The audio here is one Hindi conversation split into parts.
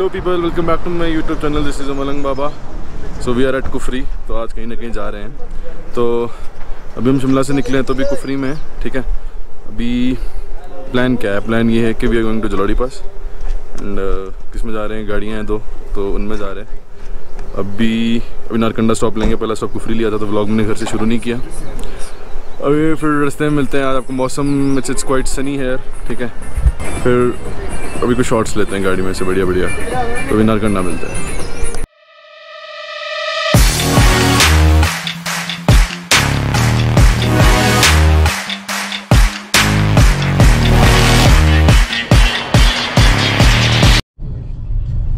Hello people welcome back to my YouTube channel this is Malang Baba so we are at Kufri तो आज कहीं ना कहीं जा रहे हैं। तो अभी हम शिमला से निकले हैं तो अभी कुफरी में ठीक है? अभी प्लान क्या है? प्लान ये है कि we are going to Jalori pass and किसमें जा रहे हैं? गाड़ियाँ हैं दो तो उनमें जा रहे हैं। अभी अभी नारकंडा स्टॉप लेंगे। पहला स्टॉप कुफरी लिया था तो ब्लॉग मैंने घर से शुरू नहीं किया। अभी फिर रास्ते में मिलते हैं आज आपको मौसम इट्स इट्स क्वाइट सनी है ठीक है? फिर अभी कुछ शॉट्स लेते हैं गाड़ी में से बढ़िया बढ़िया। तो अभी नारकंडा मिलते हैं।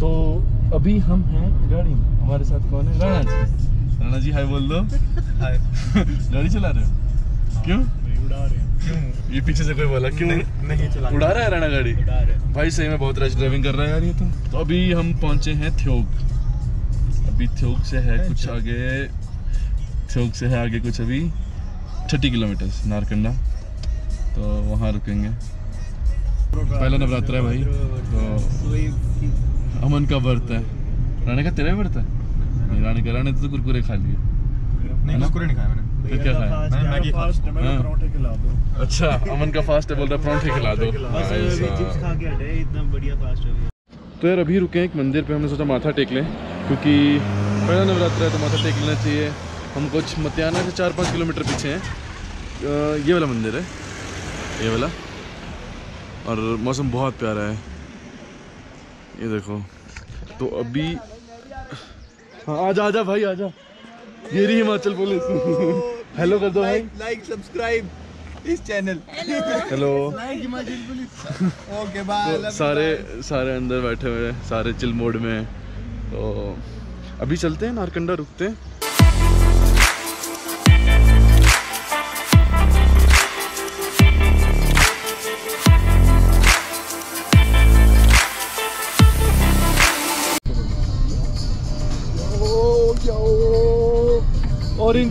तो अभी हम हैं गाड़ी में। हमारे साथ कौन है? राणा जी। राणा जी हाय बोल दो। हाय गाड़ी चला रहे हो? क्यों? उड़ा रहे हैं। क्यों? ये पीछे से कोई बोला? क्यों? नहीं चला। उड़ा रहा है राणा गाड़ी? उड़ा रहे हैं। भाई सही में बहुत रश ड्राइविंग कर रहा है यार ये तो। तो अभी हम पहुँचे हैं थ्योक अभी थ्योक से है कुछ आगे। थ्योक से है आगे कुछ अभी थर्टी किलोमीटर नारकंडा। तो वहाँ रुकेंगे। पहला नवरात्र है भाई। तो अमन का व्रत है। राणा का तेरा व्रत है? नहीं राणे का राणे तो कुरकुरे खा लिए। नहीं कुरकुरे नहीं खाया मैंने। फिर क्या खाया? फास्ट है मैं। परोठे खिला दो। अच्छा अमन का फास्ट है बोल रहा है परांठे खिला दो। तो यार अभी रुके हैं एक मंदिर पे हमने सोचा माथा टेक लें क्योंकि पहला नवरात्र है तो माथा टेक लेना चाहिए। हम कुछ मतियाना से चार पाँच किलोमीटर पीछे हैं। ये वाला मंदिर है ये वाला। और मौसम बहुत प्यारा है। ये देखो तो अभी हाँ आजा आजा भाई आजा। ये रही हिमाचल पुलिस। हेलो कर दो भाई लाइक सब्सक्राइब इस channel hello like Himachal police okay bye सारे सारे अंदर बैठे हुए हैं सारे चिल मोड में हैं। तो अभी चलते हैं नारकंडा रुकते हैं।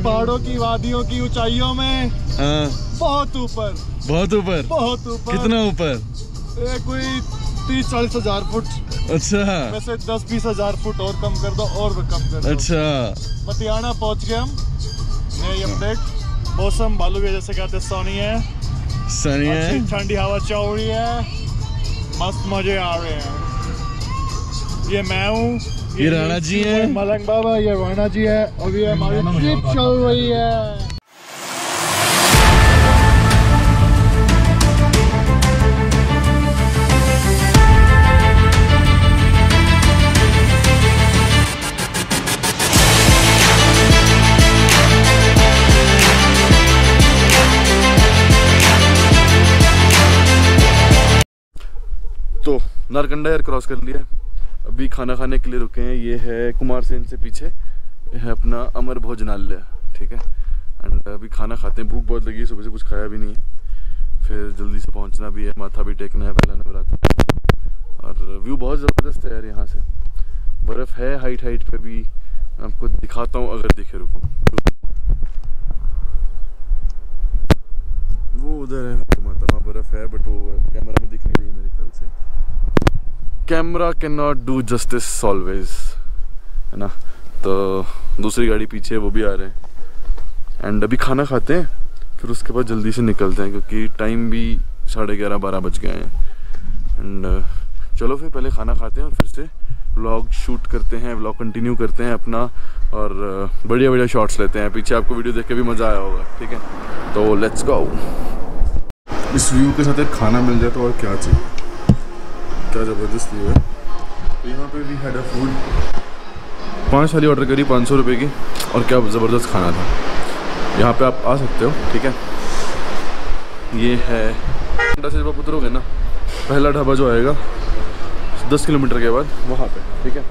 पहाड़ों की वादियों की ऊंचाइयों में हाँ। बहुत ऊपर। बहुत ऊपर? बहुत ऊपर। कितना ऊपर? कोई तीस चालीस हज़ार फुट। अच्छा। वैसे दस बीस हज़ार फुट और कम कर दो और भी कम कर दो। अच्छा। मतियाना पहुँच गए हम। अपडेट। मौसम बालू जैसे कहते सोनी है। सनी है। ठंडी हवा चल रही है। मस्त मज़े आ रहे हैं। ये मैं हूँ। ये राणा जी हैं। मलंग बाबा ये राणा जी है और ये हमारी ट्रिप चल रही है। तो नारकंडा यार क्रॉस कर लिया। अभी खाना खाने के लिए रुके हैं। ये है कुमार सेन से पीछे। है अपना अमर भोजनालय, ठीक है? एंड अभी खाना खाते हैं। भूख बहुत लगी है, सुबह से कुछ खाया भी नहीं है। फिर जल्दी से पहुँचना भी है, माथा भी टेकना है, पहला नवरात्र। और व्यू बहुत ज़बरदस्त है यार यहाँ से। बर्फ़ है हाइट हाइट पे भी। आपको दिखाता हूँ, अगर दिखे रुको। वो उधर है आपको माता वहाँ बर्फ़ है बट वो कैमरा में दिख नहीं रही मेरे ख्याल से camera can not do justice always है ना? तो दूसरी गाड़ी पीछे वो भी आ रहे हैं। एंड अभी खाना खाते हैं, फिर उसके बाद जल्दी से निकलते हैं, क्योंकि टाइम भी साढ़े ग्यारह, बारह बज गए हैं। एंड चलो फिर पहले खाना खाते हैं और फिर से व्लॉग शूट करते हैं व्लॉग कंटिन्यू करते हैं अपना, और बढ़िया बढ़िया शॉट्स लेते हैं। पीछे आपको वीडियो देख के भी मज़ा आया होगा, ठीक है? तो लेट्स गो इस व्यू के साथ एक खाना मिल जाए तो और क्या चाहिए? क्या ज़बरदस्त है। तो यहाँ पे भी हैड फ़ूड पाँच थाली ऑर्डर करी, पाँच सौ रुपये की। और क्या ज़बरदस्त खाना था। यहाँ पे आप आ सकते हो, ठीक है? ये है ठंडा से जब आप उतरोगे ना? पहला ढाबा जो आएगा, दस किलोमीटर के बाद, वहाँ पे, ठीक है?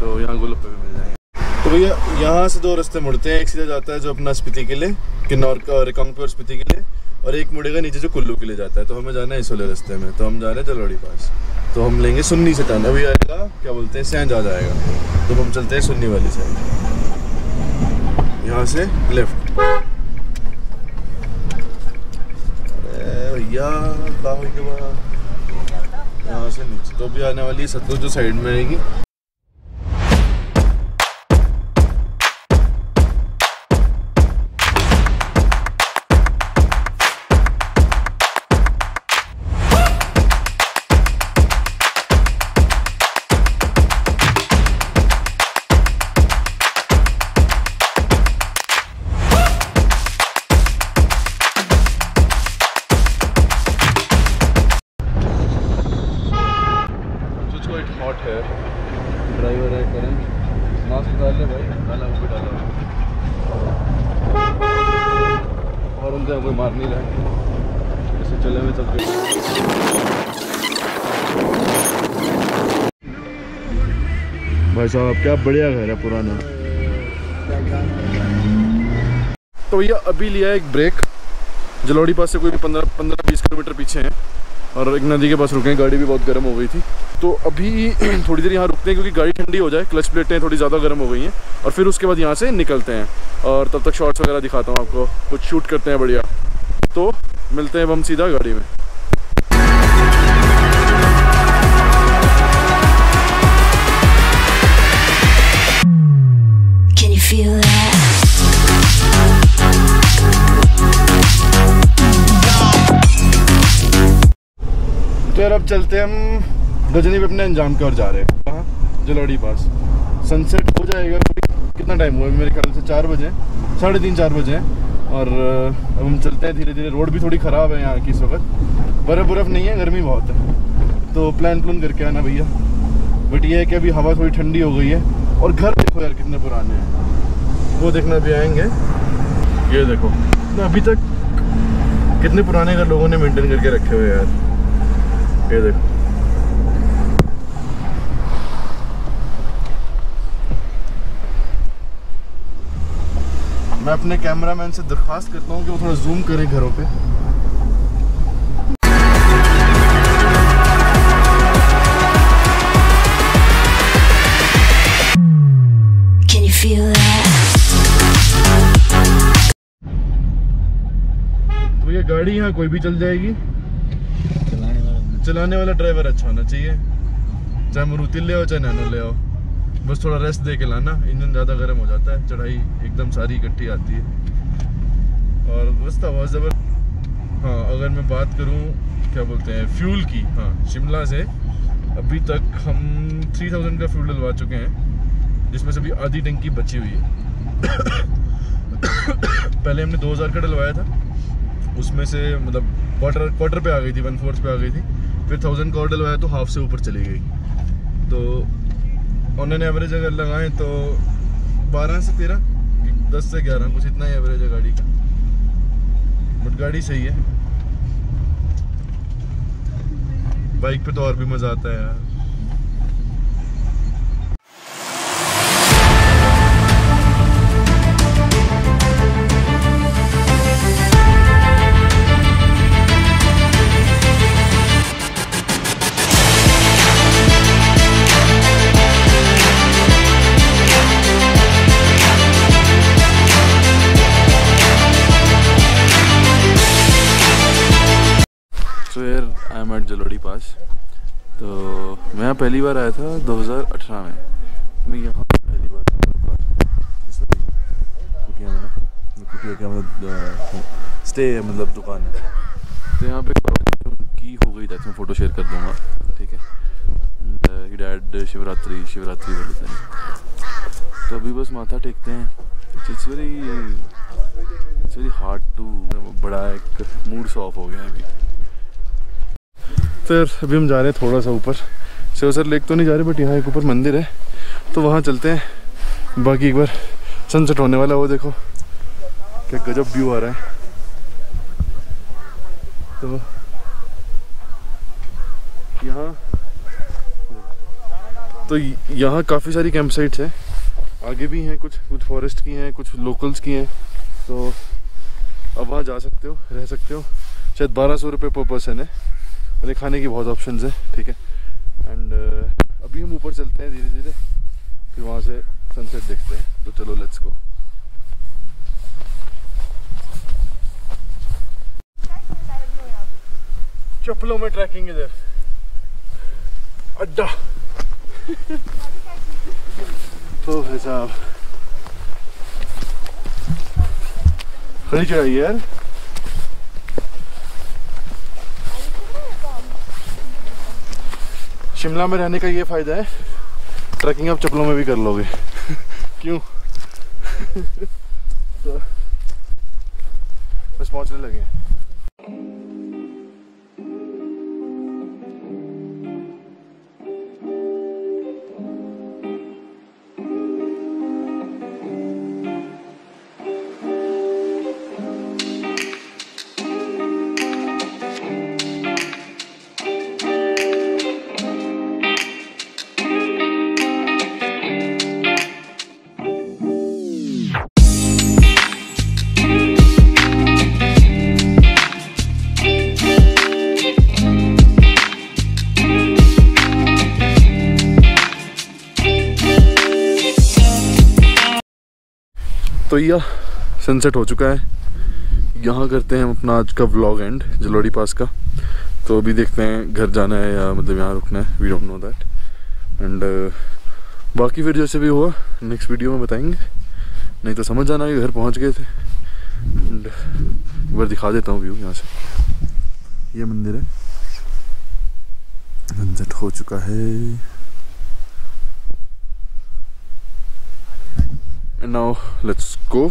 तो यहाँ गोलगप्पे भी मिल जाएँगे। तो भैया, यहाँ से दो रास्ते मुड़ते हैं। एक सीधा जाता है जो अपना स्पीति के लिए, किन्नौर का रिकांगपुर स्पीति के लिए। और एक मुड़ेगा नीचे जो कुल्लू के लिए जाता है तो हमें जाना है इस वाले रास्ते में। तो हम जा रहे हैं जलोड़ी पास। तो हम लेंगे सुन्नी से टर्न अभी आएगा, क्या बोलते हैं सैंज आ जाएगा तो हम चलते हैं सुन्नी वाली साइड यहाँ से लेफ़्ट अरे भैया यहाँ से नीचे। तो भी आने वाली सतलुज जो साइड में आएगी। ड्राइवर है करण। मास्क डाल ले भाई। डाला वो भी डाला और उनसे कोई मार नहीं रहा। ऐसे चले हुए चलते भाई साहब क्या बढ़िया घर है पुराना। तो भैया अभी लिया एक ब्रेक जलोड़ी पास से कोई पंद्रह पंद्रह बीस किलोमीटर पीछे है। और एक नदी के पास रुके हैं गाड़ी भी बहुत गर्म हो गई थी। तो अभी थोड़ी देर यहाँ रुकते हैं, क्योंकि गाड़ी ठंडी हो जाए, क्लच प्लेटें थोड़ी ज़्यादा गर्म हो गई हैं, और फिर उसके बाद यहाँ से निकलते हैं। और तब तक शॉर्ट्स वगैरह दिखाता हूँ आपको, कुछ शूट करते हैं, बढ़िया। तो मिलते हैं अब हम सीधा गाड़ी में। Feel that? यार अब चलते हैं हम गजनी पे अपने अंजाम की ओर जा रहे हैं। कहाँ जलोड़ी पास। सनसेट हो जाएगा कितना टाइम हुआ मेरे ख्याल से चार बजे। साढ़े तीन, चार बजे और अब हम चलते हैं धीरे धीरे रोड भी थोड़ी ख़राब है यहाँ की इस वक्त। बर्फ़ बर्फ़ नहीं है, गर्मी बहुत है। तो प्लान प्लान करके आना भैया। बट ये है कि अभी हवा थोड़ी ठंडी हो गई है। और घर देखो यार, कितने पुराने हैं। वो देखना भी आएँगे। ये देखो। अभी तक कितने पुराने घर लोगों ने मेंटेन करके रखे हुए यार। ये देखो मैं अपने कैमरामैन से दरख्वास्त करता हूँ कि वो थोड़ा जूम करें घरों पे? तो ये गाड़ी यहाँ कोई भी चल जाएगी? चलाने वाला ड्राइवर अच्छा होना चाहिए। चाहे मारुति ले आओ, चाहे नैनो ले आओ। बस थोड़ा रेस्ट दे के लाना, इंजन ज़्यादा गर्म हो जाता है, चढ़ाई एकदम सारी इकट्ठी आती है। और रास्ता बहुत ज़बर हाँ अगर मैं बात करूँ, क्या बोलते हैं फ्यूल की हाँ शिमला से, अभी तक हम 3000 का फ्यूल डलवा चुके हैं, जिसमें से अभी आधी टंकी बची हुई है। पहले हमने 2000 का डलवाया था, उसमें से मतलब क्वार्टर क्वार्टर पे आ गई थी वन फोर्थ पे आ गई थी। फिर थाउज़ेंड का ऑर्डर तो हाफ़ से ऊपर चली गई। तो उन्होंने एवरेज अगर लगाए तो बारह से तेरह, दस से ग्यारह, कुछ इतना ही एवरेज है गाड़ी का। बट गाड़ी सही है। बाइक पे तो और भी मज़ा आता है यार। I am at Jalori pass. तो मैं यहाँ पहली बार आया था 2018 में। मैं यहाँ पहली बार स्टे मतलब दुकान है। तो यहाँ पे की हो गई डेथ मैं फ़ोटो शेयर कर दूँगा। ठीक है। डैड शिवरात्रि शिवरात्रि वाले दिन तो अभी बस माथा टेकते हैं। It's very it's very hard to बड़ा एक मूड सा ऑफ़ हो गया है अभी। यार अभी हम जा रहे हैं थोड़ा सा ऊपर। सेवसर लेक तो नहीं जा रहे बट यहाँ एक ऊपर मंदिर है। तो वहाँ चलते हैं। बाकी एक बार सनसेट होने वाला वो देखो। क्या गजब व्यू आ रहा है। तो यहाँ तो यहाँ काफ़ी सारी कैंप साइट्स हैं। आगे भी हैं कुछ कुछ फॉरेस्ट की हैं, कुछ लोकल्स की हैं। तो अब वहाँ जा सकते हो, रह सकते हो। शायद बारह सौ रुपये पर पर्सन है। और खाने की बहुत ऑप्शन है, ठीक है? एंड अभी हम ऊपर चलते हैं धीरे धीरे, फिर वहाँ से सनसेट देखते हैं। तो चलो लेट्स गो चप्पलों में ट्रैकिंग इधर। अड्डा। तो भाई साहब खड़ी चढ़ाई यार। शिमला में रहने का ये फ़ायदा है? ट्रैकिंग आप चप्पलों में भी कर लोगे। क्यों? तो बस पहुँचने लगे हैं। तो यह सनसेट हो चुका है। यहाँ करते हैं हम अपना आज का व्लॉग एंड जलोड़ी पास का। तो अभी देखते हैं घर जाना है या मतलब यहाँ रुकना है। We don't know that and बाकी फिर जैसे भी हुआ नेक्स्ट वीडियो में बताएँगे। नहीं तो समझ जाना कि घर पहुँच गए थे। एंड एक बार दिखा देता हूँ व्यू यहाँ से। ये मंदिर है। सनसेट हो चुका है। नाउ लेट्स गो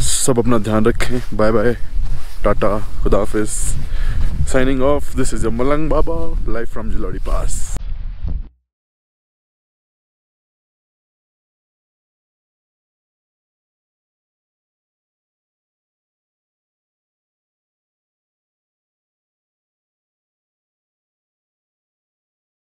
सब अपना ध्यान रखें. Bye bye Tata खुदाफिज signing off this is a Malang Baba live from जिलौड़ी pass